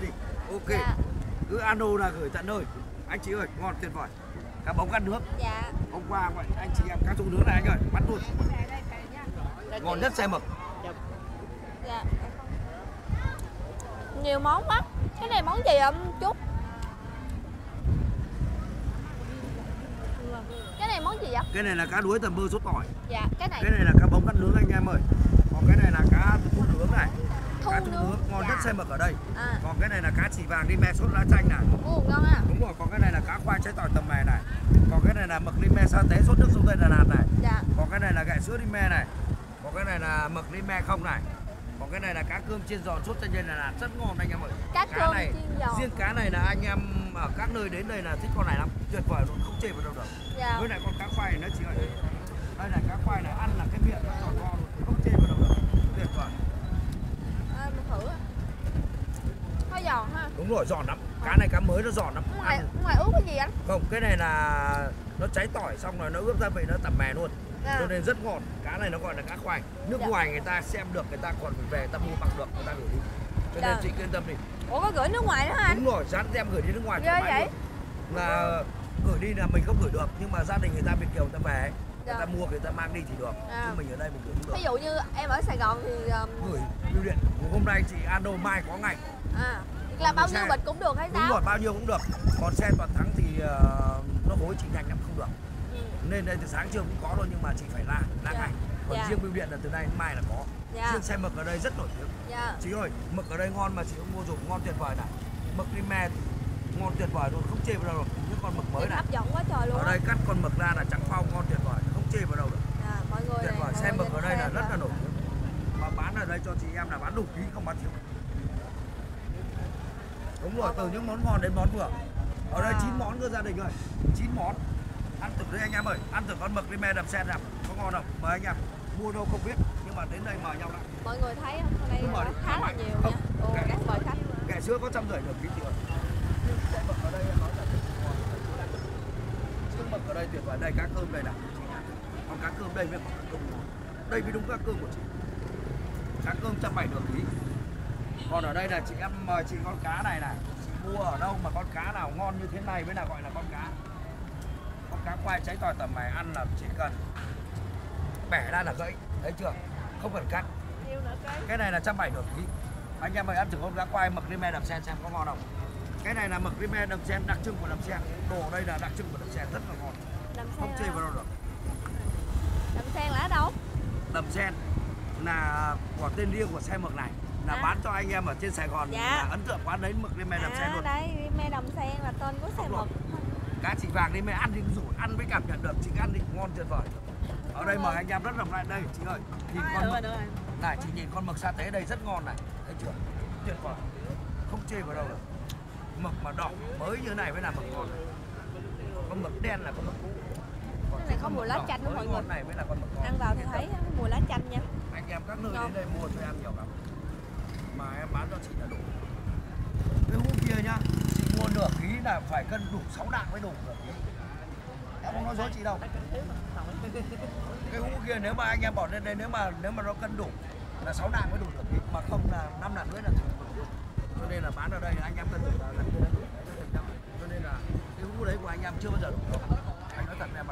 đi. Ok. Dạ. cứ ano là gửi tận nơi. Anh chị ơi ngon tuyệt vời. Cá bóng cắt nước. Dạ. hôm qua vậy anh chị em cá trụng nướng này anh ơi bắt luôn. Ngon nhất xe mực Dạ. Nhiều món quá. Cái này món gì ông chút? Cái này món gì vậy? cái này là cá đuối tầm bơ sốt tỏi. Dạ, cái này. Cái này là cá bóng cắt nướng anh em ơi. Còn cái này là cá thu nướng này thu cá thu nướng. nướng ngon nhất Dạ. xe mực ở đây À, còn cái này là cá chỉ vàng đi me sốt lá chanh này ồ ngon à. đúng rồi còn cái này là cá khoai trái tỏi tầm này này còn cái này là mực lim me sa tế sốt nước sông tây đà lạt này Dạ. còn cái này là gậy sữa lim me này còn cái này là mực lim me không này còn cái này là cá cơm chiên giòn sốt tây đà lạt rất ngon anh em ơi Cá cơm này chiên giòn. riêng cá này là anh em ở các nơi đến đây là thích con này lắm tuyệt vời luôn không chê vào đâu được Dạ. với lại con cá khoai này nó chỉ ơi đây này cá khoai này ăn là cái miệng nó tròn vo luôn không chê vào đâu được tuyệt vời À, mình thử. Hơi giòn ha. đúng rồi giòn lắm cá này cá mới nó giòn lắm Ngoài ăn ngoài ướp cái gì anh? không cái này là nó cháy tỏi xong rồi nó ướp gia vị nó tẩm mè luôn À. cho nên rất ngon cá này nó gọi là cá khoai nước Dạ. ngoài người ta xem được người ta còn phải về người ta mua bằng được người ta gửi đi cho nên Dạ. chị yên tâm đi Ủa có gửi nước ngoài nữa hả anh? đúng rồi dán tem gửi đi nước ngoài Ghê vậy? luôn. là gửi đi là mình không gửi được nhưng mà gia đình người ta Việt kiều người ta về ấy, người Dạ. ta mua người ta mang đi thì được À. chứ mình ở đây mình gửi không Ví được dụ như em ở Sài Gòn thì um, gửi bưu điện hôm nay chị Ano mai có ngày à là bao nhiêu xe. bịch cũng được hay đúng sao? rồi bao nhiêu cũng được còn xe toàn thắng thì ờ, nó hối chị nhanh lắm không được Ừ. nên đây từ sáng trưa cũng có thôi nhưng mà chị phải la la Dạ. ngay còn Dạ. riêng bưu điện là từ nay đến mai là có Dạ. riêng xe mực ở đây rất nổi tiếng Dạ. chị ơi mực ở đây ngon mà chị cũng mua dùng ngon tuyệt vời này mực lime ngon tuyệt vời luôn không chê vào đâu được những con mực mới này hấp dẫn quá trời luôn. ở đây cắt con mực ra là trắng phao ngon tuyệt chê vào đâu được À, mọi người tuyệt này, vời mọi xe người mực ở đây là xem rất là nổi tiếng mà bán ở đây cho chị em là bán đủ ký không bán thiếu đúng rồi từ những món ngon đến món vừa ở đây À. 9 món cơ gia đình ơi 9 món ăn thử đấy anh em ơi ăn thử con mực lime đầm sen nào có ngon không mời anh em mua đâu không biết nhưng mà đến đây mời nhau lại Mọi người thấy không? Hôm nay khá là nhiều Không. nha. Ồ, các mời khách. kẻ sữa có trăm rưỡi được ký ơi nhưng xe mực ở đây nói là tuyệt vời. Sữa mực ở đây tuyệt vời đây cá cơm đây ạ. Còn cá cơm đây mới có cá cơm ngon. đây mới đúng cá cơm của chị. Cá cơm trăm bảy được ký còn ở đây là chị em mời chị con cá này này. Chị mua ở đâu mà con cá nào ngon như thế này mới là gọi là con cá. Con cá quay cháy tỏi tầm này ăn là chỉ cần bẻ ra là gãy. Thấy chưa? Không cần cắt. Cái này là trăm bảy được ký anh em ơi ăn thử con cá quay mực lime đầm sen xem có ngon không. Cái này là mực lime đầm sen đặc trưng của đầm sen. Đồ đây là đặc trưng của đầm sen rất là ngon. Không chê vào đâu được Đầm sen là ở đâu? Đầm sen là của tên riêng của xe mực này là À. bán cho anh em ở trên Sài Gòn. Dạ. là ấn tượng quán đấy mực lime đầm sen À luôn đây, me đầm sen là tên của xe mực. cá chỉ vàng đi mẹ ăn thì rủ ăn mới cảm nhận được chị ăn đi ngon tuyệt vời. Ở đây mời anh em rất rộng lại đây chị ơi nhìn con mực. này chị nhìn con mực sa tế đây rất ngon này. Thấy chưa? Tuyệt vời. Không chê vào đâu được mực mà đỏ mới như này mới là mực ngon. Con mực đen là con mực này có mùi lá chanh đó mọi người. này mới là con mực ngon Ăn vào thì thấy cái mùi lá chanh nha. anh em các nơi đến đây mua cho em nhiều lắm. Mà em bán cho chị là đủ. Cái hũ kia nhá chị mua nửa ký là phải cân đủ 6 nạng mới đủ nửa ký em không nói dối chị đâu. Cái hũ kia nếu mà anh em bỏ lên đây nếu mà nếu mà nó cân đủ là 6 nạng mới đủ nửa ký mà không là năm nạng rưỡi là đủ cho nên là bán ở đây anh em cân đủ là gần cho nên là cái hũ đấy của anh em chưa bao giờ đủ đâu anh nói thật em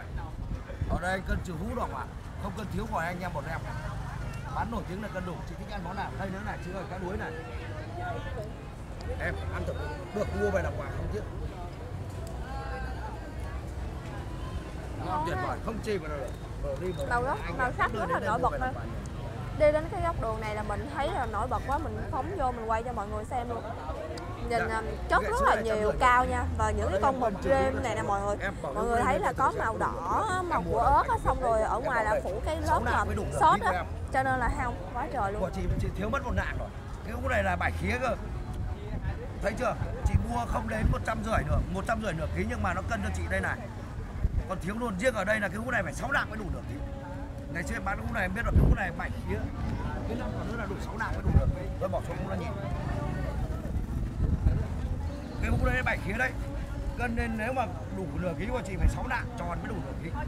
ở đây cân trừ hũ đâu mà không cân thiếu khỏi anh em một em bán nổi tiếng là cân đủ. Chị thích ăn món nào? Đây nữa này chị ơi cá đuối này. Em ăn thử. Được mua về làm quà không tiếc. Ngon tuyệt vời không chê vào đâu. Được Mở đi Màu anh màu sắc rất là nổi bật nhiều. Đi đến cái góc đường này là mình thấy là nổi bật quá, mình phóng vô mình quay cho mọi người xem luôn. Nhìn Dạ. um, chất rất là nhiều cao nha. Và những cái con mực rêm này nè là mọi người. Mọi người thấy là có màu đỏ màu của ớt á xong rồi ở ngoài là phủ cái lớp mà được sốt ký á. cho nên là không quá trời luôn. Của chị chị thiếu mất một nạng rồi. Cái hũ này là bảy khía cơ. Thấy chưa? Chị mua không đến một trăm rưỡi nữa một trăm rưỡi nửa ký nhưng mà nó cân cho chị đây này. Còn thiếu luôn riêng ở đây là cái hũ này phải sáu nạng mới đủ được. Ký ngày xưa bán hũ này em biết rồi cái hũ này bảy khía. Cái năm còn nữa là đủ sáu nạng mới đủ được. Tôi bỏ xuống hũ ra nhìn cái hũ đấy bảy khía đấy cân nên nếu mà đủ nửa ký của chị phải sáu nạng tròn mới đủ nửa ký. Ăn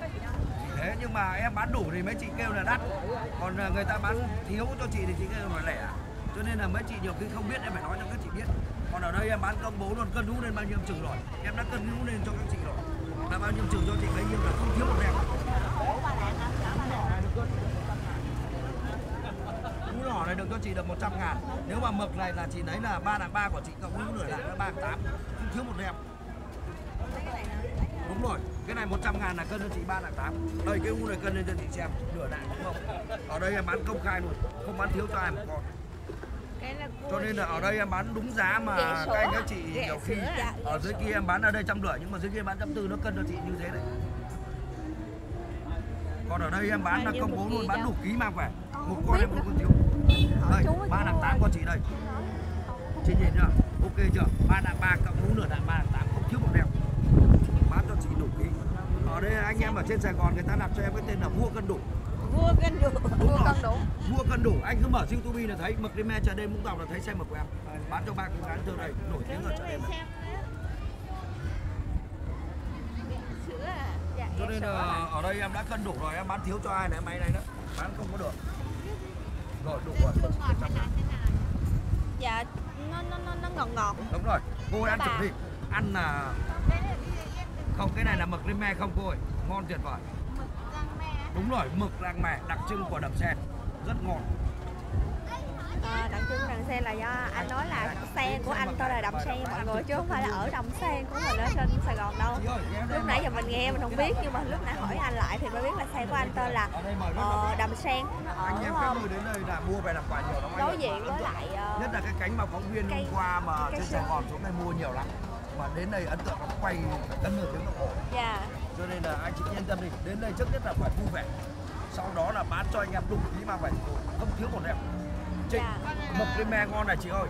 cái gì đâu thế nhưng mà em bán đủ thì mấy chị kêu là đắt. Còn à, người ta bán thiếu cho chị thì chị kêu là lẻ. Cho nên là mấy chị nhiều khi không biết em phải nói cho các chị biết. Còn ở đây em bán công bố luôn cân hũ lên bao nhiêu em trừ rồi. Em đã cân hũ lên cho các chị rồi. Là bao nhiêu trừ cho chị bấy nhiêu là không thiếu một em hũ nhỏ này được cho chị được 100 ngàn. Nếu mà mực này là chị lấy là ba đằng ba của chị cộng hũ nửa đằng là ba tám. Không thiếu một em đúng rồi cái này 100 ngàn là cân cho chị ba đằng tám. Đây cái hũ này cân lên cho chị xem nửa đằng đúng không? Ở đây em bán công khai luôn không bán thiếu cho ai một con cho nên là ở đây em bán đúng giá mà các anh các chị nhiều khi. Dạ, ở dưới kia em bán ở đây trăm rưỡi nhưng mà dưới kia em bán trăm tư nó cân cho chị như thế đấy còn ở đây em bán là công bố luôn bán đủ ký mang về một con em không có thiếu đây chú ơi, ba chú đằng tám ơi. của chị đây chị nhìn chưa ok chưa ba đằng ba cộng mũ nửa đằng ba đằng tám không thiếu một em bán cho chị đủ ký ở đây anh em ở trên Sài Gòn người ta đặt cho em cái tên là vua cân đủ vua cân đủ Đúng rồi. cân đủ Vua cân đủ, anh cứ mở YouTube là thấy mực đêm me chợ đêm Vũng Tàu là thấy xe mực của em. Bán cho ba cô gái từ đây nổi tiếng ở chợ đêm. này. à dạ, Cho nên là ở đây em đã cân đủ rồi, em bán thiếu cho ai này máy này đó. Bán không có được. Rồi đủ rồi. chua ngọt hay là thế nào dạ nó nó nó, nó ngọt ngọt Đúng rồi. Cô ơi, ăn thử đi. Ăn là không cái này là mực đêm me không cô ơi. Ngon tuyệt vời. mực rang me Đúng rồi, mực rang mè đặc trưng của đầm sen. Rất ngon. À, trưng đằng sen là do anh nói là sen của anh tên là đầm sen mọi người chứ không phải là ở đầm sen của mình ở trên Sài Gòn đâu. Lúc nãy giờ mình nghe mình không biết nhưng mà lúc nãy hỏi anh lại thì mới biết là sen của anh tên là rất ờ, đầm sen. Ở anh em các người đến đây là mua về làm quà nhiều lắm đối diện với lại ờ, nhất là cái cánh mà phóng viên hôm qua mà trên. Sài Gòn xuống đây mua nhiều lắm. Mà đến đây ấn tượng nó quay phải cân nửa tiếng đồng hồ. Dạ. Cho nên là anh chị yên tâm đi đến đây trước nhất là phải vui vẻ sau đó là bán cho anh em đủ ký mang về. Không thiếu một em chị Dạ. mực đi me ngon này chị ơi.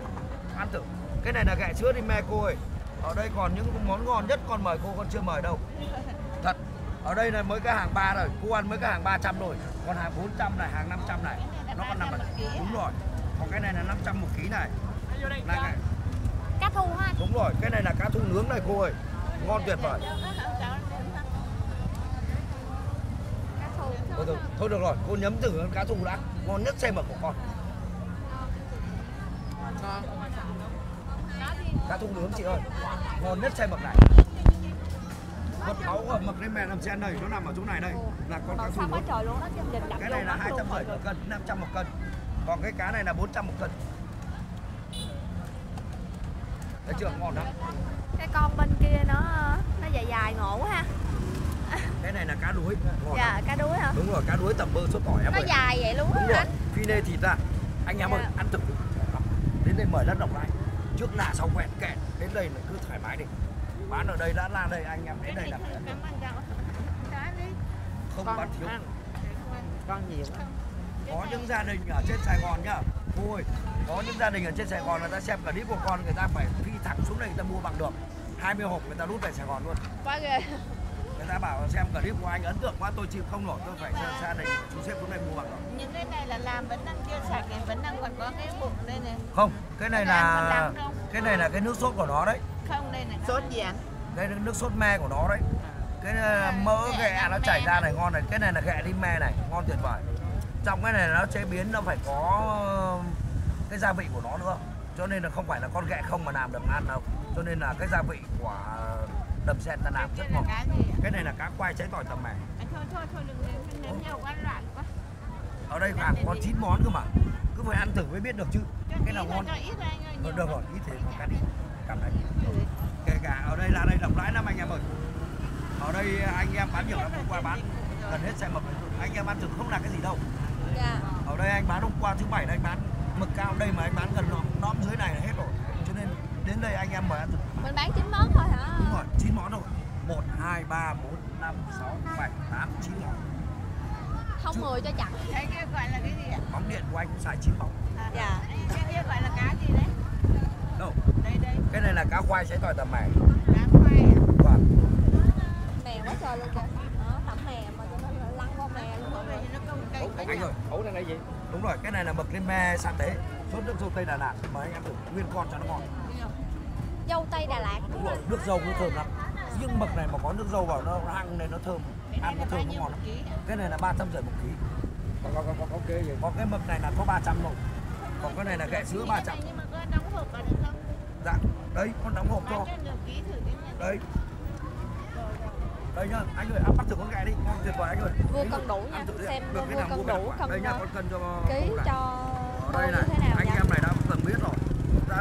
Ăn thử. Cái này là gẹ sữa đi me cô ơi. Ở đây còn những món ngon nhất con mời cô con chưa mời đâu. Thật ở đây là mới cái hàng ba rồi. Cô ăn mới cái hàng 300 rồi còn hàng 400 này hàng 500 này nó còn nằm ở đúng rồi. Còn cái này là 500 một ký này. Này, này. cá thu ha. Đúng rồi. Cái này là cá thu nướng này cô ơi. Ngon tuyệt vời. Thôi, thôi, thôi được rồi. Cô nhấm thử cá thu đã. Ngon nhất xem mực của con cá thu nướng chị ơi. Ngon nhất xem mực này. Mật máu ở mực lên mẹ làm sen đây nó nằm ở chỗ này đây. Là con cá còn thu sao quá nướng. cái này là hai trăm một cân 500 một cân. Còn cái cá này là 400 một cân. Thấy chưa? Ngon lắm. Cái con bên kia nó nó dài dài ngộ ha. Cái này là cá đuối. Ngon dạ lắm. cá đuối hả? Đúng rồi cá đuối tầm bơ sốt tỏi em nó ơi. dài vậy luôn đúng á rồi anh phi lê thịt ra. Anh em ơi Dạ. ăn thực đến đây mời đất độc lại trước lạ sau quen kẹt đến đây là cứ thoải mái đi. Bán ở đây đã là đây anh em đến đây là không bán thiếu. con nhiều có những gia đình ở trên Sài Gòn nhá. Cô ơi có những gia đình ở trên Sài Gòn người ta xem clip của con người ta phải phi thẳng xuống đây người ta mua bằng được. 20 hộp người ta đút về Sài Gòn luôn. Quá ghê người ta bảo xem clip của anh ấn tượng quá tôi chịu không nổi tôi phải ra gia đình chú xếp xuống đây mua bằng được những cái này là làm vẫn đang chưa sạch này vẫn đang còn có cái bụng đây này. Không cái này Cái là cái này là cái nước sốt của nó đấy. Không đây này sốt gì anh? Cái nước sốt me của nó đấy. Cái ờ, mỡ ghẹ nó chảy ra này. này ngon này. Cái này là ghẹ đi me này ngon tuyệt vời. Trong cái này nó chế biến nó phải có cái gia vị của nó nữa. Cho nên là không phải là con ghẹ không mà làm được ăn đâu. Cho nên là cái gia vị của đầm sen ta làm rất ngon. cái này là cá quay cháy tỏi tầm mè thôi thôi thôi đừng đừng nếm nhiều quá loạn quá. Ở đây hàng có 9 món cơ mà. Cứ phải ăn thử mới biết được chứ. Cái nào ngon. anh ơi Được, rồi ít thế còn cá đi. Cảm thấy kể cả ở đây là đây rộng rãi lắm anh em ơi. Ở đây anh em bán nhiều lắm hôm qua bán gần hết xe mực anh em ăn thử không là cái gì đâu. Dạ. Ở đây anh bán hôm qua thứ bảy anh bán mực cao đây mà anh bán gần lõm dưới này là hết rồi. Cho nên đến đây anh em mời ăn thử mình bán chín món thôi hả? Đúng rồi chín món rồi một hai ba bốn năm sáu bảy tám chín món. Không 10 cho chặt. Cái kia gọi là cái gì ạ? Bóng điện của anh cũng xài chín món. À, Dạ. cái kia gọi là cá gì đấy? Đâu? Đây đây. Cái này là cá khoai cháy tỏi tầm mè cá khoai ạ. Vâng. Mè quá trời luôn kìa. Đó tẩm mè mà cho nó lăn qua mè luôn nó công cây anh nhỉ? ơi ấu này là gì? Đúng rồi cái này là mực lên me sa tế sốt nước dâu tây đà lạt mời anh em thử nguyên con cho nó ngon dâu tây Đà Lạt. Đúng rồi nước dâu nó thơm lắm. Riêng mực này mà có nước dâu vào nó hăng này nó thơm. Ăn nó thơm nó ngon. Lắm cái này là ba trăm rưỡi một ký. Còn, còn, còn, còn, cái gì? còn cái mực này là có 300 thôi. Còn cái này là ghẹ sữa 300 nhưng mà có đóng hộp vào được không? dạ đấy con đóng hộp cho. Nha. đây đây nhá anh ơi ăn bắt thử con ghẹ đi. Ngon tuyệt vời anh ơi. Mua cân đủ nha, xem Được cái nào cân mua cái đủ, cân, đây nhá con cân cho ký cho đây như này thế nào anh nha em này đã từng biết rồi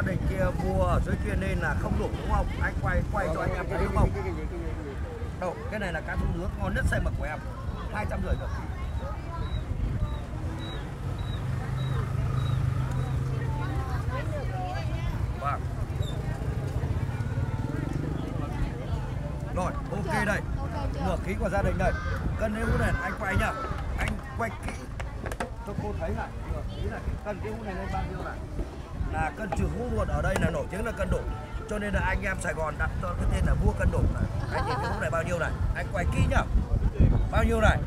gia đình kia mua ở dưới kia nên là không đủ đúng không? Anh quay quay cho anh em thấy đúng không? Đâu cái này là cá thu nước ngon nhất xem mực của em. Hai trăm rưỡi được. Vâng. Rồi ok đây. Nửa ký của gia đình đây cân cái hũ này anh quay nhá anh quay kỹ cho cô thấy này nửa ký này cân cái hũ này lên bao nhiêu này là cân trừ hũ luôn. Ở đây là nổi tiếng là cân đủ cho nên là anh em Sài Gòn đặt cho cái tên là vua cân đủ này. Anh nhìn cái hũ này bao nhiêu này? Anh quay kỹ nhá. Bao nhiêu này?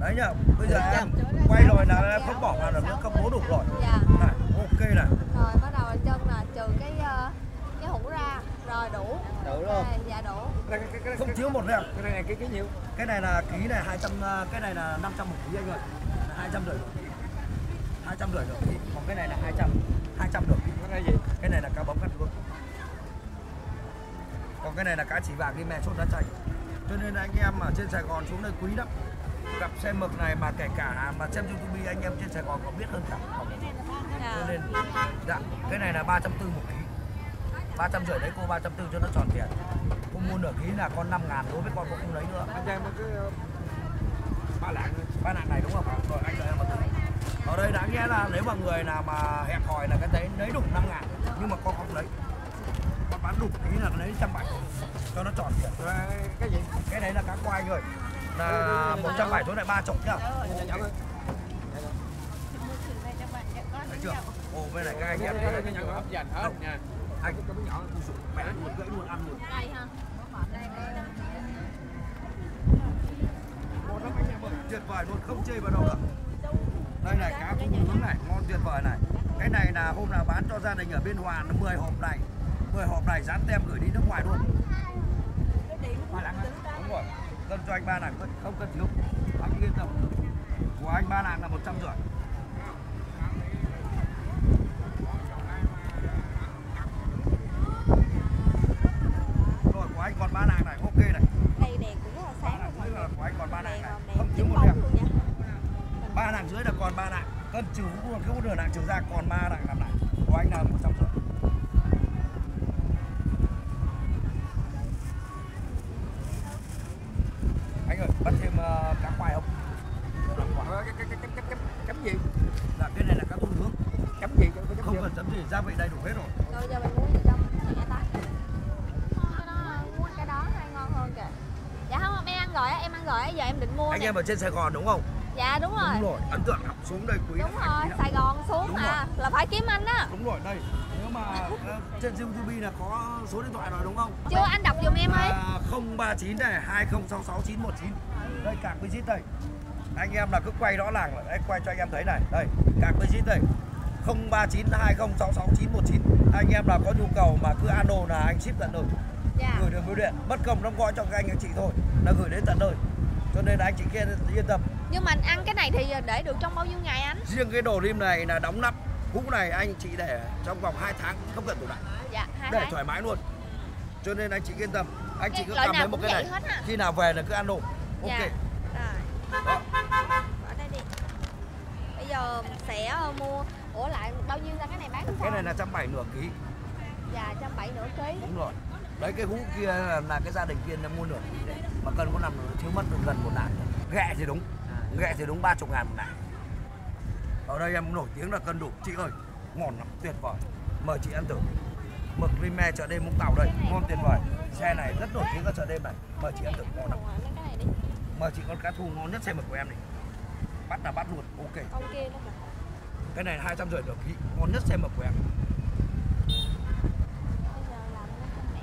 Đấy nhá. Bây giờ em quay rồi là em không bỏ vào là nó công bố đủ rồi. Dạ. Này ok này. Rồi bắt đầu là chân là trừ cái ờ, cái hũ ra. Rồi đủ. Đủ luôn. dạ đủ. Cái, cái, cái, không thiếu một em cái này cái cái nhiêu? cái này là ký này 200 ờ, cái này là 500 một ký anh ơi. Là 200 rưỡi. Ký 200 rưỡi ký còn cái này là 200 200 được. Cái này gì? cái này là cá bóng cắt luôn còn cái này là cá chỉ vàng đi mè chốt đá chanh cho nên anh em ở trên Sài Gòn xuống đây quý lắm. Gặp xem mực này mà kể cả mà xem YouTube anh em trên Sài Gòn còn biết hơn cả. Dạ. cho nên dạ cái này là 340 một ký. 350 đấy cô 340 cho nó tròn tiền. Cô mua nửa ký là con 5 ngàn đối với con cô không lấy nữa Anh một cái ờ, ba lạng. Ba nạn này đúng không? Rồi anh đợi em một tí ở đây đã nghe là nếu mà người nào mà hẹp hòi là cái đấy lấy đủ 5 ngàn nhưng mà con không lấy. Con bán đủ ký là lấy trăm bảy. Cho nó tròn tiền. Cái gì? cái đấy là cá quay rồi là một trăm bảy chỗ này ba chục nhá. Thấy chưa? Ồ bên này các anh em Cái cái nhận hấp dành hết nha. anh Cái cái nhỏ. Mẹ luôn gãy luôn ăn luôn. Tuyệt vời luôn không chê vào đâu được đây này cá thu nướng này ngon tuyệt vời này. Cái này là hôm nào bán cho gia đình ở biên hòa là 10 hộp này. 10 hộp này dán tem gửi đi nước ngoài luôn. Đúng rồi. Cân cho anh ba lạng không- cân thiếu. Anh yên tâm. Của anh ba lạng là một trăm rưỡi. Rồi của anh còn ba lạng này ok này. Đây đèn cũng rất là sáng của anh còn ba đèn này đèn không thiếu chín một bóng điểm luôn nha ba lạng dưới là còn ba lạng cân trừ luôn cái nửa lạng trừ ra còn ba lạng làm lại. Của anh là một trăm rưỡi. Anh ơi bắt thêm ờ, cá khoai không? Ờ, Cái cái cái cái cái cái chấm gì? là cái này là cá thu nướng. Chấm gì? Chấm không cần chấm gì gia vị đầy đủ hết rồi. Rồi giờ mình muốn ta. Cái đó muốn cái đó hay ngon hơn kìa. Dạ không em ăn rồi á em ăn rồi á giờ em định mua anh nè. em ở trên sài gòn đúng không dạ đúng rồi đúng rồi. ấn tượng lắm xuống đây quý đúng rồi sài gòn xuống Đúng mà là phải kiếm anh á. Đúng rồi đây. Nếu mà ờ, trên youtube là có số điện thoại rồi đúng không? Chưa anh đọc giùm em ơi. Là 039 này 2066919 đây cạc visit đây anh em là cứ quay rõ ràng là đấy quay cho anh em thấy này. Đây cạc visit đây 039 2066919 anh em là có nhu cầu mà cứ alo là anh ship tận nơi. Dạ. Gửi đường bưu điện. Mất công đóng gói cho các anh anh chị thôi. Là gửi đến tận nơi. Cho nên là anh chị kia yên tâm nhưng mà anh ăn cái này thì để được trong bao nhiêu ngày anh? Riêng cái đồ rim này là đóng nắp cũ này anh chị để trong vòng 2 tháng không cần tủ lạnh. Dạ hai để tháng. thoải mái luôn. Cho nên anh chị yên tâm. Anh chị Cái cứ loại cầm lấy một cái này. à? khi nào về là cứ ăn đồ ok. Dạ rồi. Đó. bỏ đây đi. Bây giờ sẽ ờ, mua ủa lại bao nhiêu ra cái này bán sao? Cái này là trăm bảy nửa ký. Dạ trăm bảy nửa ký. Đúng rồi. Đấy cái hũ kia là, là cái gia đình kia nó mua nửa ký đấy. Mà cần có nằm thiếu mất được gần một lạng. Ghẹ thì đúng ghẹ thì đúng ba chục ngàn một lạng ở đây em nổi tiếng là cân đủ. Chị ơi ngon lắm tuyệt vời. Mời chị ăn thử. Mực rime chợ đêm vũng tàu đây ngon tuyệt vời. Xe này rất nổi tiếng ở chợ đêm này. Mời chị ăn thử ngon lắm. Mời chị con cá thu ngon nhất xe mực của em này bắt là bắt luôn ok. Cái này hai trăm rưỡi nửa ký ngon nhất xe mực của em bây giờ làm nó cho mẹ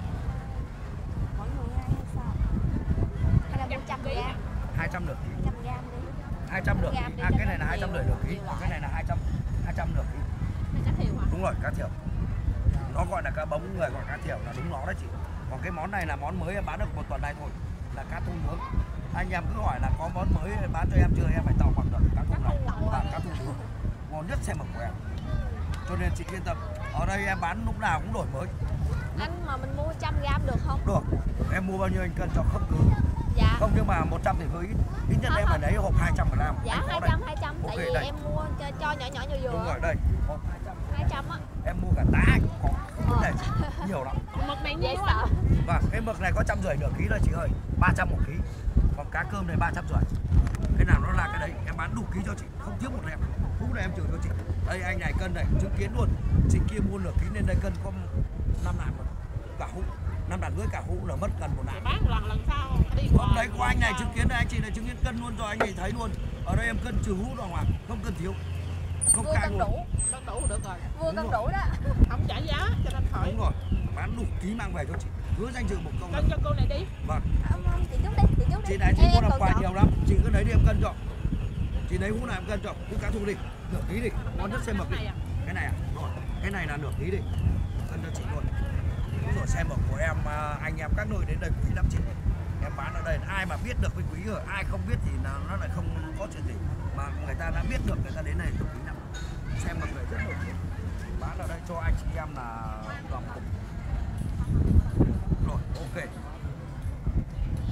mỗi người hai hay sao hay là mua trăm gram hai trăm nửa ký trăm gram đi 200 được Gam đi à, cho cái này nó là 200 nhiều, rưỡi được ký nhiều còn loại. cái này là 200 200 được ký cá thiều hả đúng rồi cá thiểu nó gọi là cá bống người gọi cá thiểu là đúng nó đấy chị còn cái món này là món mới em bán được một tuần nay thôi là cá thu nướng. Anh em cứ hỏi là có món mới bán cho em chưa em phải tàu bằng được. Cá thu này và cá thu nướng. Ngon nhất xem mực của em cho nên chị yên tâm ở đây em bán lúc nào cũng đổi mới. Anh mà mình mua trăm gram được không? Được em mua bao nhiêu anh cân cho không cứ. Dạ. Không nhưng mà 100 thì hơi ít. Ít nhất Không, em phải không. lấy hộp 200 gram. Dạ Anh có hai đây. trăm hai trăm tại Ok, vì đây. em mua cho, cho nhỏ nhỏ vừa đúng vừa rồi đây. Hộp. 200 hai trăm á. Em mua cả tá có vấn đề gì nhiều lắm. Mực này sợ. Anh? và cái mực này có trăm rưỡi nửa ký thôi chị ơi. 300 một ký. Còn cá cơm này 300 rưỡi. Cái nào nó là cái đấy em bán đủ ký cho chị. Không thiếu một em phút này em trừ cho chị. Đây anh này cân này chứng kiến luôn. Chị kia mua nửa ký nên đây cân có năm nạn rồi cả hũ. Năm nạn rưỡi cả hũ là mất gần một nạn Bán lần lần sau đi không đấy của anh này chứng kiến đây anh chị này chứng kiến cân luôn rồi anh nhìn thấy luôn. Ở đây em cân trừ hũ rồi mà không cần thiếu. Không cân luôn đủ được rồi. Vừa cân đủ đó. Không trả giá cho nên khỏi. Đúng rồi. Bán đủ ký mang về cho chị. Hứa danh dự một công Cân cho cô này đi. Vâng. Ông, ông, chị chút đi chị chút đi. Chị này chị mua làm quà nhiều lắm. Chị cứ lấy đi em cân cho chị lấy hũ nào em cân cho hũ cá thu đi. Nửa ký đi. Ngon nhất xem mực đi Này à? cái này à? Rồi. Cái này là nửa ký đi. Cân cho chị luôn. Đúng rồi xem mực của em à, anh em các nơi đến đây quý lắm chị. Em bán ở đây ai mà biết được với quý rồi ai không biết thì là nó lại không có chuyện gì. Mà người ta đã biết được người ta đến được quý lắm xem mọi người rất nổi tiếng. Bán ở đây cho anh chị em là đồng cục. Rồi, ok.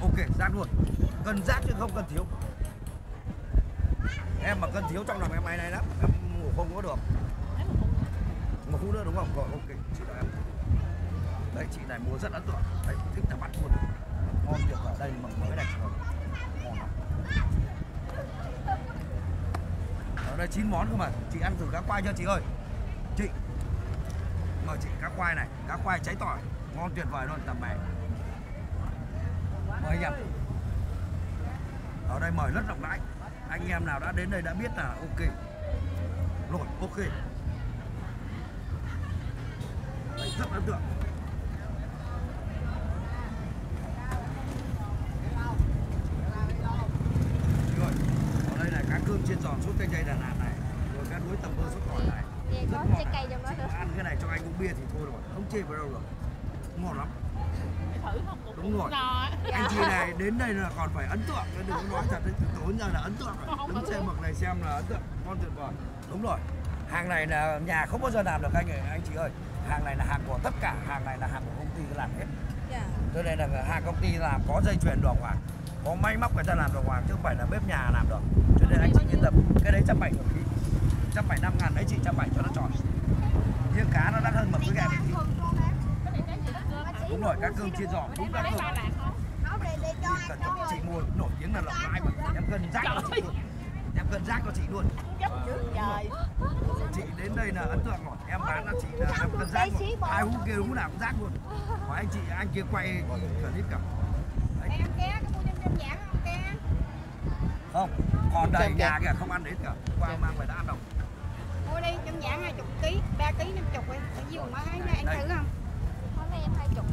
Ok giác luôn. Cần rác chứ không cần thiếu. Em mà cần thiếu trong lòng em máy này lắm. Em ngủ không có được. Một không nữa đúng không? Rồi, ok. Chị đợi em. Đây, chị này mua rất ấn tượng đấy, thích là bắt luôn ngon tuyệt ở đây mà mới này. rồi ngon lắm ở đây chín món cơ mà. Chị ăn thử cá khoai chưa? Chị ơi. Chị. Mời chị cá khoai này. Cá khoai cháy tỏi. Ngon tuyệt vời luôn tầm này mời anh em. Ở đây mời rất rộng rãi. Anh em nào đã đến đây đã biết là ok. Rồi ok. Đây, rất ấn tượng. trái cây trong đó nữa ăn cái này cho anh uống bia thì thôi rồi không chê vào đâu rồi ngon lắm. Thử không? Cũng đúng rồi. dạ. anh chị dạ. này đến đây là còn phải ấn tượng đừng có nói thật đấy từ tối giờ là ấn tượng rồi. Đứng xem mực này xem là ấn tượng ngon tuyệt vời. Đúng rồi. Hàng này là nhà không bao giờ làm được anh ấy, anh chị ơi. Hàng này là hàng của tất cả hàng này là hàng của công ty làm hết. Dạ. Cho yeah. nên là hàng công ty làm có dây chuyền đồ hoàng có may móc người ta làm đồ hoàng chứ không phải là bếp nhà làm được. Cho nên anh chị yên tâm cái đấy trăm bảy được 175 ngàn đấy chị 170 cho nó tròn. Nhưng cá nó đắt hơn mực cái gà Đúng rồi, cá cơm chiên giòn cũng đắt hơn. Cần cho chị mua nổi tiếng là lọc lai mà em gần rác cho chị luôn. Em gần rác cho chị luôn. Chị đến đây là ấn tượng rồi. Em bán là chị là em gần rác rồi Ai hút kia đúng là cũng rác luôn. Mà anh chị, anh kia quay clip cả Em không? Không, còn đầy nhà kìa không ăn hết cả qua mang về đã ăn đâu. Mua đi, trong giảm 20 kg, 3 kg 50 ấy Bao nhiêu mà thấy anh thử không? Hôm nay em hai chục.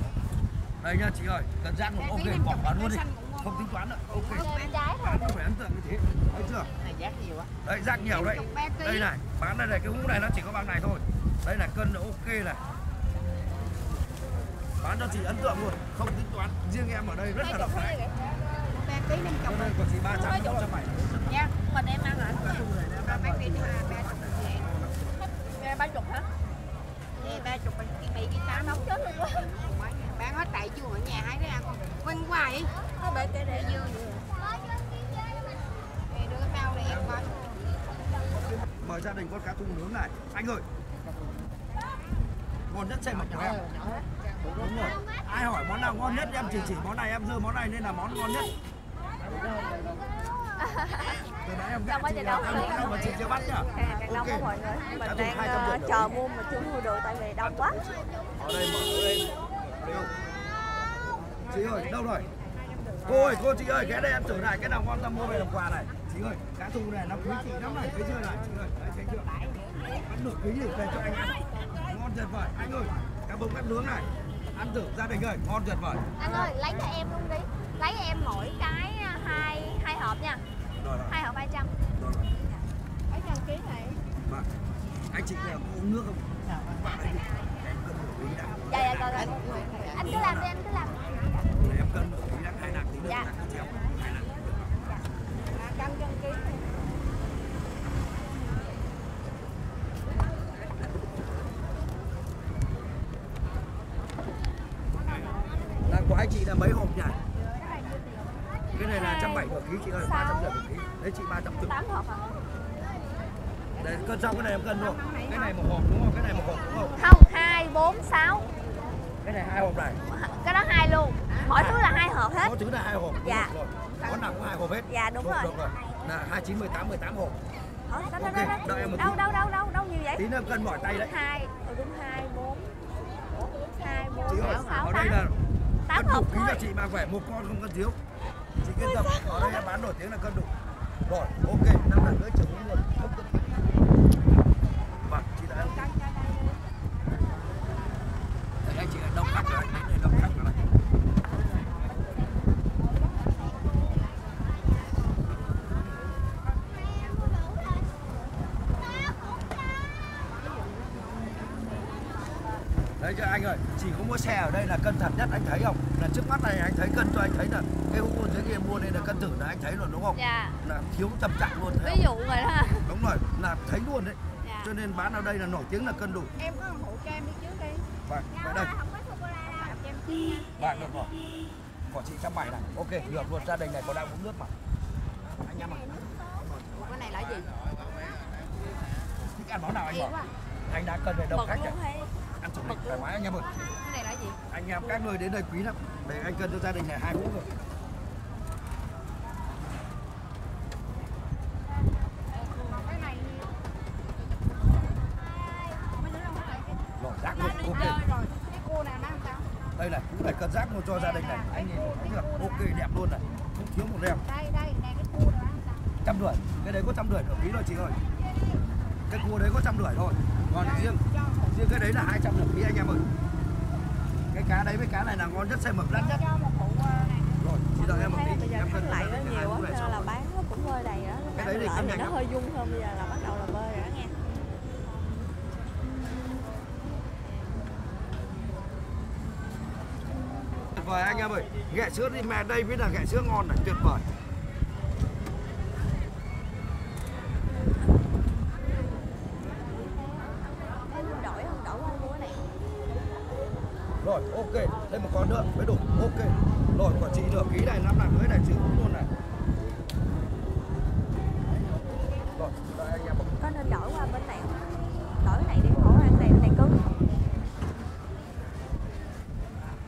Đây nhá chị ơi. Cần rác một Ba ok ký năm bỏ vào luôn cái đi không tính toán nữa. Ok. Em trái thôi bán nó phải ấn tượng như thế. Thấy chưa? Này giá nhiều quá. Đấy rác nhiều đấy. Ba ký. Đây này bán đây này cái hũ này nó chỉ có bằng này thôi. Đây là cân nó ok này. Bán cho chị ấn tượng luôn. Không tính toán. Riêng em ở đây rất là độc hại. 3 kg 50 cho nên của chị ba trăm năm trăm bảy. Nha Mình em ăn rồi. Ba ký đi mà 30 ngàn Nghe ba chục hả? Nè 30 cái bị cái tám Nóng chết luôn quá Bán hết tại chưa ở nhà hái đấy ăn con Quanh hoài Nó bể kể để Dư Nè. Đưa cái bao này em coi mời gia đình con cá thu nướng này anh ơi. Ngon nhất xem mặt của em. đúng rồi. Ai hỏi món nào ngon nhất? Em chỉ chỉ món này em dư món này nên là món ngon nhất. Từ nãy em trời đông em món nào mà chị chưa bắt nhá đông quá Ok. mọi người. Mình đang 200 rưỡi. chờ mua mà chưa mua được tại vì đông quá. Ở đây mở đâu chị ơi đâu rồi? Cô ơi cô chị ơi cái đây em thử này cái nào ngon tâm mua về làm quà này. Chị ơi cá thu này nó quý chị lắm này thấy chưa này chị ơi đấy thấy chưa? Ăn nửa ký về cho anh ăn. Ngon tuyệt vời. Anh ơi cá bông ép nướng này. Ăn thử gia đình ơi ngon tuyệt vời. Anh ơi lấy cho em luôn đi. Lấy em mỗi cái ờ, hai hai hộp nha. Rồi rồi. Hai hộp 200 rồi rồi. Mấy trăm ký này Vâng. anh chị có uống nước không? Ấy đi em cân đã Dạ dạ rồi rồi Anh cứ làm đi anh cứ làm em cân nửa ký đã hai nặng tí nữa. Dạ. hai nặng Cân trăm ký chị là mấy hộp nhỉ cái này là trăm bảy một ký chị ơi ba trăm rưỡi một ký đấy chị ba trăm tư tám hộp hả đấy cân xong cái này em cân luôn cái này một hộp đúng không? Cái này một hộp đúng không? Không hai bốn sáu. Cái này hai hộp này. Cái đó hai luôn. Mỗi thứ là hai hộp hết. Có thứ là hai hộp. Đúng Dạ. rồi có nào có hai hộp hết. Dạ, đúng rồi. được rồi. Là hai chín mười tám mười tám hộp. Ờ, đâu, đâu, Ok, đâu, đâu, đâu, chút. đâu, đâu, đâu, đâu nhiều vậy? tí nữa cân mỏi tay đấy. Hai ừ, đúng hai bốn. Hai bốn sáu ở đây là tám hộp thôi cho chị mang khỏe một con không cân thiếu. Chị yên tâm. ở đây bán nổi tiếng là cân đủ. Rồi ok năm lần nữa chừng luôn. Không cân vâng chị đã Đây, anh chị là đông khách rồi đến đây đông khách rồi đấy. Đấy cho anh ơi, chỉ có mua xe ở đây là cân thật nhất anh thấy không? Là trước mắt này anh thấy cân cho anh thấy là cái hũ dưới kia mua đây là cân thử là anh thấy rồi đúng không? Dạ, Là thiếu trầm trọng luôn thấy ví không? dụ rồi đó Đúng rồi, là thấy luôn đấy. Dạ. Cho nên bán ở đây là nổi tiếng là cân đủ. em có hũ cho em đi trước đi Vâng, vậy đây, không có sô cô la đâu cho em vâng được rồi. Của chị trăm bảy này, ok, được luôn gia đình này có đang uống nước mà. Anh em ạ, cái này là gì thích ăn món nào anh bảo. Anh đã cân về đông khách rồi. hay Ăn chuẩn bị thoải mái anh em ơi. cái này là gì Anh em các người đến đây quý lắm. Để anh cân cho gia đình này hai hũ rồi. cái rác luôn, ok. đây này cũng phải cân rác một cho gia đình này. Anh nhìn cũng được. Ok đẹp luôn này. Không thiếu một em đây đây này cái cua trăm rưỡi. Cái đấy có trăm rưỡi ở ký rồi chị ơi. Cái cua đấy có trăm rưỡi thôi. Còn riêng riêng cái đấy là hai trăm nửa ký anh em ơi cá đấy với cá này là ngon nhất xe mực đắt nhất. Ờ, này. Rồi chị đợi em một là tí. bây giờ em cân lại nó nhiều này cho là bán nó cũng bơi đầy đó Cái đấy thì cân nhanh nó hơi dung hơn bây giờ là bắt đầu là bơi rồi đó nghe tuyệt vời anh em ơi ghẹ sữa đi mẹ đây mới là ghẹ sữa ngon này tuyệt vời em không đổi không đổi qua mua cái này rồi ok thêm một con nữa mới đủ ok rồi của chị nửa ký này năm làm mới này chị uống luôn này rồi đợi anh em một có nên đổi qua bên này không? đổi cái này đi khổ ăn này bên này cứng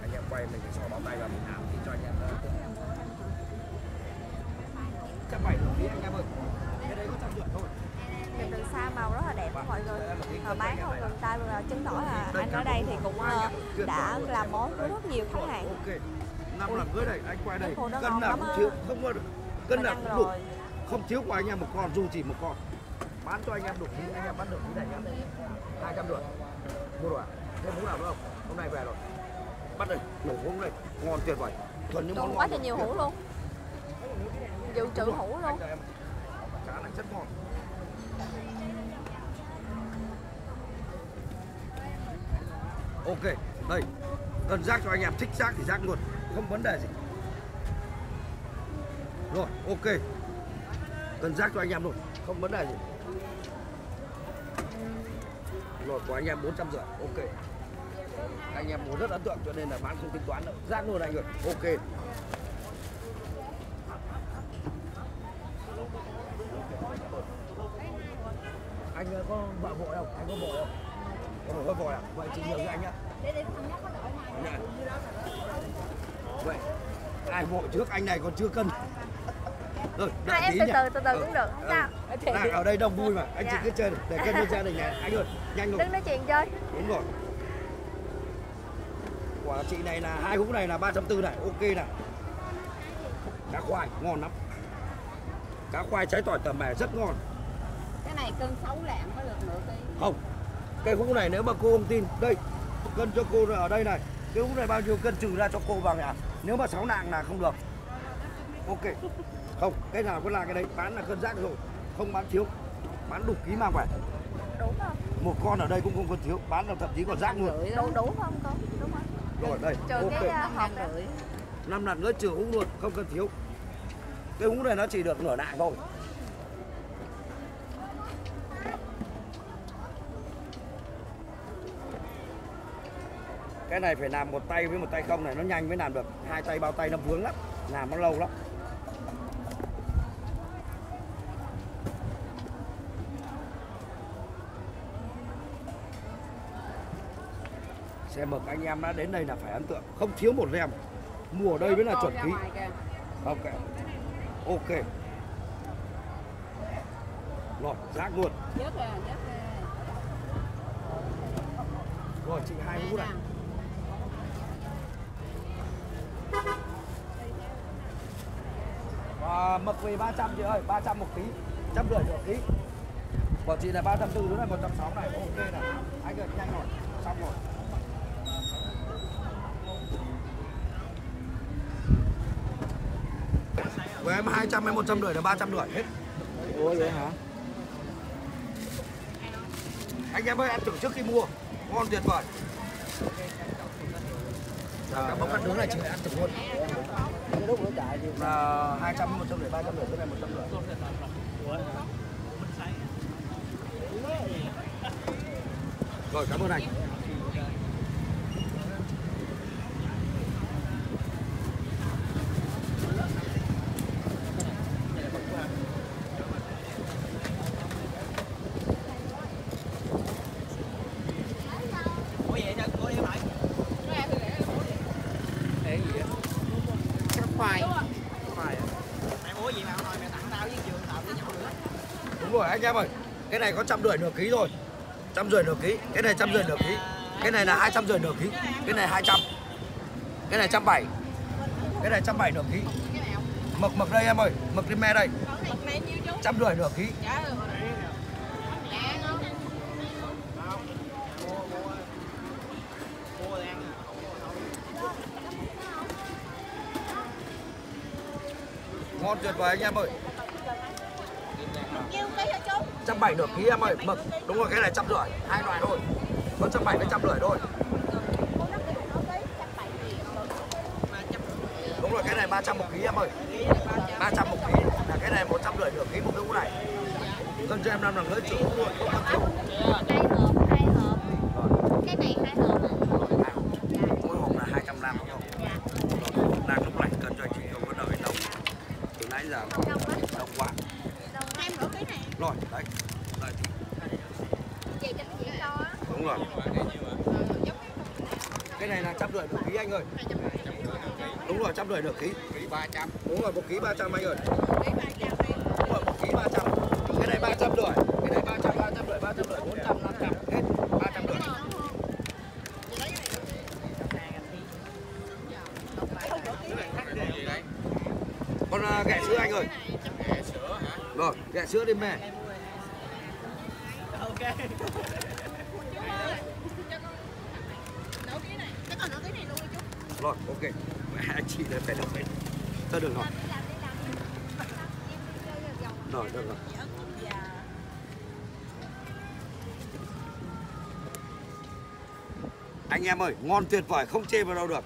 anh em quay mình phải xỏ bao tay vào mình làm thì cho anh em đỡ. trăm bảy đồng ý anh em ơi cái đấy có trăm rưỡi thôi Nhìn từ xa màu rất là đẹp đó mọi người Mà bán không gần tay luôn là chứng tỏ là anh ở đây thì cũng ờ, đã làm món với rất nhiều khách hàng ok năm lần dưới đây anh quay đây Cái hồ nó cân ngon nào lắm cũng á. thiếu không có cân ăn cũng đủ. không thiếu của anh em một con dù chỉ một con. Bán cho anh em đủ ký anh em bán được ký này nhá. Hai trăm rưỡi. Mua rồi thêm món nào nữa không hôm nay về rồi. Bắt đây. Nổ hôm đây ngon tuyệt vời. Thuần những món quá trời nhiều hũ luôn. Dự trữ hũ luôn. Cá này rất ngon. Ok đây. Cần rác cho anh em. Thích rác thì rác luôn. Không vấn đề gì rồi, ok. Cần rác cho anh em luôn. Không vấn đề gì. Rồi, của anh em bốn trăm rưỡi. Ok. Anh em muốn rất ấn tượng, cho nên là bán không tính toán đâu. Rác luôn anh ơi. Ok. Anh ờ, có vợ vội không? Anh có vội không? Có vội vội à? Vậy chị nhường cho anh nhá. Dạ. Vậy, ai vội trước, anh này còn chưa cân rồi đợi Hai em từ từ từ từ Ừ, cũng được. không sao? Ừ. Đang ở đây đông vui mà. Anh chị Dạ. cứ chơi để cân cho gia đình nhà anh ơi nhanh luôn. Đứng nói chuyện chơi. Đúng rồi. Quả chị này là hai hũ này là ba trăm tư này. Ok này. Cá khoai ngon lắm. Cá khoai trái tỏi tầm mè rất ngon. Cái này cân sáu lạng có được nửa ký. Không. Cái hũ này nếu mà cô không tin đây cân cho cô ở đây này. Cái hũ này bao nhiêu cân trừ ra cho cô vào nhà nếu mà sáu nạng là không được. Ok không cái nào cũng là cái đấy bán là cân rác rồi. Không bán thiếu bán đủ ký mang về Đủ không? một con ở đây cũng không còn thiếu bán là thậm chí còn rác luôn. Đủ đủ không con? Đúng không? rồi đây Trừ cái ok uh, hộp đó. Năm lần nữa trừ hũ luôn không cần thiếu. Cái hũ này nó chỉ được nửa nạng thôi. Cái này phải làm một tay với một tay không này nó nhanh mới làm được. Hai tay bao tay nó vướng lắm làm nó lâu lắm xe mực anh em đã đến đây là phải ấn tượng không thiếu một rem mua ở đây mới là chuẩn khí ok ok. Rồi rác luôn. Rồi chị hai mũ này. Và mực về 300 chị ơi 300 một ký trăm rưỡi một ký của chị là 340 đúng là 160 này. Ok này. Anh ơi nhanh rồi. Xong rồi với em 200 em 150 là 350 hết Ủa vậy hả? anh em ơi ăn thử trước khi mua. Ngon tuyệt vời. Cả bông ăn nướng này chị phải ăn thử luôn. Cái lúc nó chạy thì là 200 100 rưỡi 300 rưỡi cái này 100 rưỡi. Rồi cảm ơn anh cắt khoai. đúng rồi anh em ơi cái này có trăm rưỡi nửa ký rồi. Trăm rưỡi nửa ký. Cái này trăm rưỡi nửa ký. Cái này là hai trăm rưỡi nửa ký. Cái này hai trăm. Cái này trăm bảy. Cái này trăm bảy nửa ký. Mực mực đây em ơi. Mực đi me đây. Trăm rưỡi nửa ký. Ngon tuyệt vời anh em ơi Nhiêu ký hả chú? Trăm bảy được ký em ơi, mực. Đúng rồi, cái này trăm rưỡi. Hai loại thôi. Có trăm bảy với trăm rưỡi thôi. Đúng rồi, cái này 300 một ký em ơi. 300 một ký là cái này 150 nửa ký một cái này. Dân cho em năm lần lưỡi chữ luôn. Không có thiếu hai hộp hai hộp. Cái này hai hộp mỗi hộp là 200 đúng không đang lúc lạnh cân cho anh chị không có đợi lâu từ nãy giờ đông quá Em rửa ký này. rồi đấy đấy chị cho chị cho á đúng rồi cái này là trăm rưỡi nửa ký anh ơi. Đúng rồi, trăm rưỡi được, ký. Ký 300. đúng rồi, một ký 300 anh ơi. Đúng rồi, một ký 300 cái này 300 rưỡi. Cái này 300 300 rưỡi 300 rưỡi 400 500 hết 300 rưỡi. Con à, ghẹ sữa anh ơi. Ghẹ sữa hả? rồi ghẹ sữa đêm mẹ. Ok ký này. Cái còn nửa ký này luôn đi chú rồi ok. Anh chị này phải được hết thôi được rồi. Rồi được rồi. Anh em ơi ngon tuyệt vời không chê vào đâu được.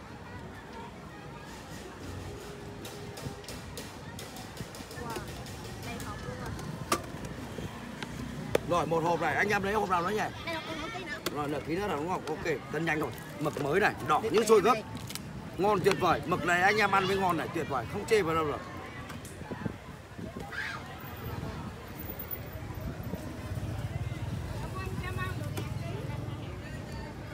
Rồi một hộp này anh em lấy hộp nào nữa nhỉ? Đây là ký nữa. rồi là đúng không? Ok cân nhanh rồi. Mực mới này đỏ như sôi gấc ngon tuyệt vời mực này anh em ăn với ngon này tuyệt vời không chê vào đâu được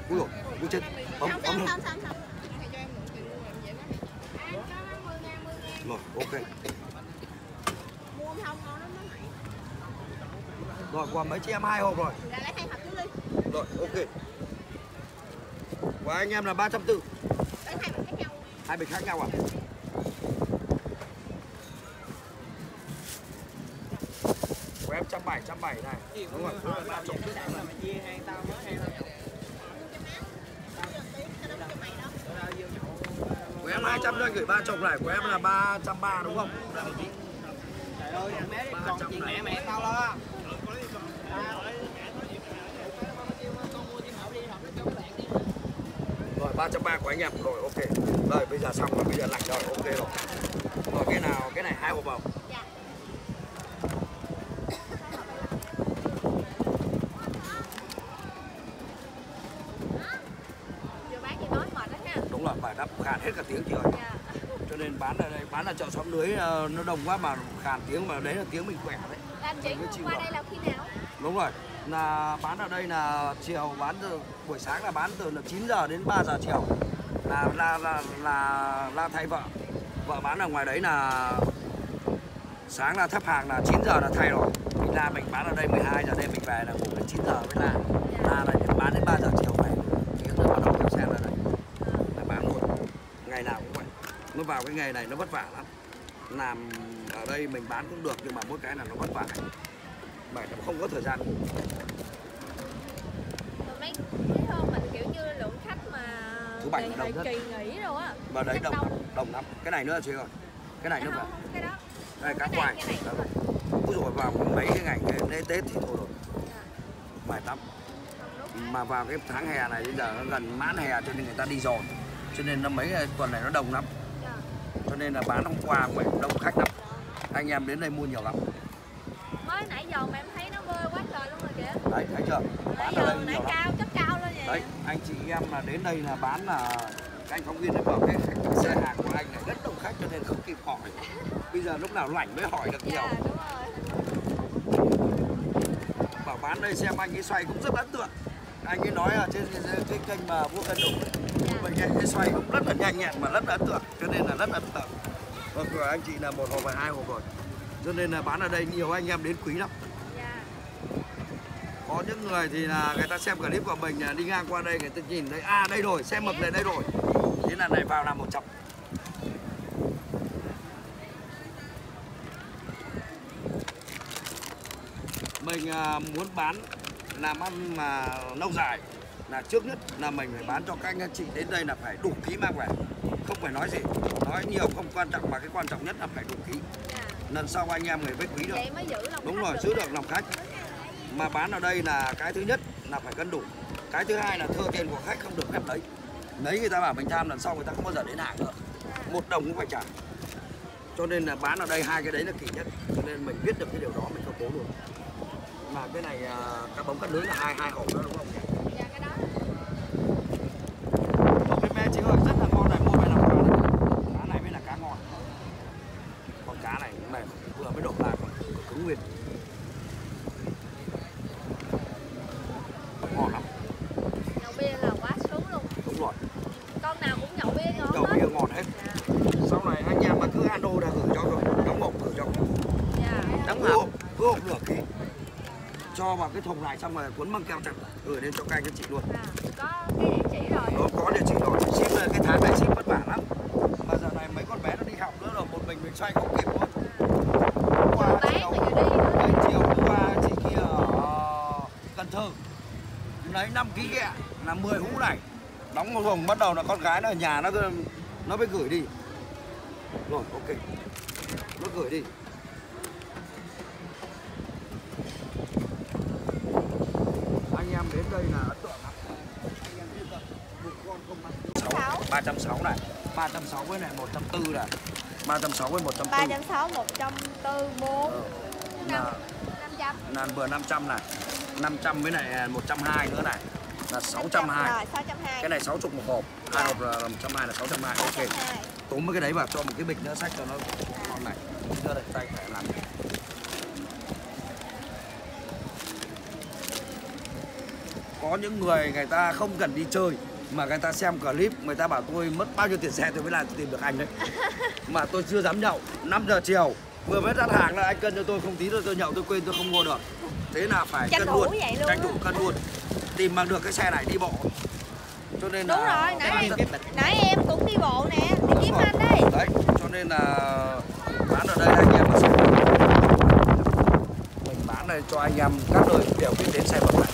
ui dồi ui chết ống Xong, ống xong, xong, xong, xong. Này cho em mượn tiền mua em dễ quá. Anh cho em 10 ngàn, 10 ngàn. rồi ok Mua không ngon lắm nó mày. rồi còn mấy chị em hai hộp rồi Là lấy hai hộp chú đi. rồi ok của anh em là 340 Lấy hai bịch khác nhau hai bịch khác nhau à? Của em trăm bảy trăm bảy này. Đúng rồi. Ba chục trước của em 200 cho gửi ba chục này. Của em là 330 đúng không? Trời ơi, thằng bé còn mẹ mẹ tao lo. rồi 330 của anh em. Rồi ok rồi bây giờ xong rồi bây giờ lạnh rồi ok rồi. Rồi cái nào cái này hai hộp chưa bán gì nói đắp khàn hết cả tiếng chị ơi. Dạ. Cho nên bán ở đây bán ở chợ xóm lưới ờ, nó đông quá mà khàn tiếng mà đấy là tiếng mình khỏe đấy. Là mới chịu qua đây là khi nào? Đúng rồi là bán ở đây là chiều bán từ buổi sáng là bán từ là 9 giờ đến 3 giờ chiều là là là là, là thay vợ. Vợ bán ở ngoài đấy là sáng là thấp hàng là 9 giờ là thay rồi. Mình ra mình bán ở đây 12 giờ đêm mình về là ngủ đến 9 giờ mới là là là bán đến 3 giờ chiều về. Thì nó bắt đầu kéo xe ra đây là bán luôn. Ngày nào cũng vậy. Nó vào cái nghề này nó vất vả lắm. Làm ở đây mình bán cũng được nhưng mà mỗi cái là nó vất vả. Mà nó không có thời gian mấy mấy hôm mình kiểu như lượng khách mà Thứ bảy là đông nhất. kỳ nghỉ rồi á. Và đấy đông lắm đông lắm. Cái này nữa chị ơi cái này Cái nữa phải cái đó. Đây cá này. Úi rồi. Vào mấy cái ngày lễ tết thì thôi rồi. Dạ. mệt lắm. Mà vào cái tháng hè này bây giờ nó gần mãn hè cho nên người ta đi rồi cho nên nó mấy tuần này nó đông lắm. Dạ. cho nên là bán hôm qua cũng đông khách lắm. Anh em đến đây mua nhiều lắm. Mới nãy giờ mà em thấy nó bơi quá trời luôn rồi kìa đấy thấy chưa? Bán ở giờ đây nhiều cao chất cao lên vậy? Đấy anh chị em là đến đây là bán là các anh phóng viên ấy bảo cái, xe hàng của anh này rất đông khách cho nên không kịp hỏi. Bây giờ lúc nào rảnh mới hỏi được nhiều. dạ đúng rồi. Bảo bán đây xem anh ấy xoay cũng rất ấn tượng. Anh ấy nói ở trên cái, kênh mà vua cân đủ mình cái, cái xoay cũng rất là nhanh nhẹn mà rất là ấn tượng cho nên là rất ấn tượng. Và của anh chị là một hộp và hai hộp rồi. Cho nên là bán ở đây nhiều anh em đến quý lắm có những người thì là người ta xem clip của mình là đi ngang qua đây người ta nhìn thấy à đây rồi xem mực này đây rồi. Thế là này vào làm một chọc mình à, muốn bán làm ăn mà lâu dài là trước nhất là mình phải bán cho các anh chị đến đây là phải đủ ký mang về. Không phải nói gì nói nhiều không quan trọng mà cái quan trọng nhất là phải đủ ký. Dạ. Lần sau anh em người mới quý được. Đúng rồi giữ được lòng khách mà bán ở đây là cái thứ nhất là phải cân đủ. Cái thứ hai là thưa tiền của khách không được phép lấy. Lấy người ta bảo mình tham lần sau người ta không bao giờ đến hàng nữa. Một đồng cũng phải trả. Cho nên là bán ở đây hai cái đấy là kỳ nhất. Cho nên mình biết được cái điều đó, mình công bố luôn. Mà cái này à, cá bóng cắt lưới là hai hai hộp đó, đúng không cái đó một cái me chị ơi rất là ngon này mua về làm cá này cá này mới là cá ngon con cá này mềm vừa mới đổ ra còn cứng nguyên ngon lắm nhậu bia là quá sướng luôn đúng rồi con nào cũng nhậu bia ngon dầu hết bia ngon hết dạ sau này anh em mà cứ alo đã gửi cho rồi đóng hộp gửi cho dạ đóng hộp cứ hộp nửa ký cho vào cái thùng này xong rồi cuốn băng keo chặt gửi đến cho các anh các chị luôn. Dạ có cái địa chỉ rồi. Nó có địa chỉ rồi. Ship cái tháng này ship vất vả lắm. Mà giờ này mấy con bé nó đi học nữa rồi một mình mình xoay không kịp luôn. Hôm qua chiều Đấy, chiều hôm qua chị kia ở Cần Thơ. Lấy 5 ký ghẹ là 10 hũ này. Đóng một thùng bắt đầu là con gái nó ở nhà nó nó mới gửi đi. Rồi ok. Nó gửi đi anh em đến đây là ấn tượng. Lắm anh em yên tâm một con không ăn Sáu. 360 này 360 với này. 140 này 360 với 140 ba trăm sáu một trăm tư bốn năm là năm trăm. là vừa 500 này. 500 với lại 120 nữa này. Là 620 rồi sáu trăm hai. Cái này 60 một hộp. Hai hộp là 120 là 620 ok. Túm mấy cái đấy vào cho một cái bịch nữa sách cho nó ngon này. Đưa đây tay phải làm có những người người ta không cần đi chơi mà người ta xem clip người ta bảo tôi mất bao nhiêu tiền xe tôi mới là tìm được anh đấy. Mà tôi chưa dám nhậu. 5 giờ chiều vừa mới đặt hàng là anh cân cho tôi không tí nữa tôi nhậu tôi quên tôi không mua được. Thế là phải Tranh cân luôn tranh thủ cân luôn. Tìm bằng được cái xe này đi bộ. Cho nên đúng là rồi nãy em nãy em cũng đi bộ nè đi kiếm rồi. anh đây đấy cho nên là bán ở đây anh em mình bán đây cho anh em các nơi đều biết đến xe vận tải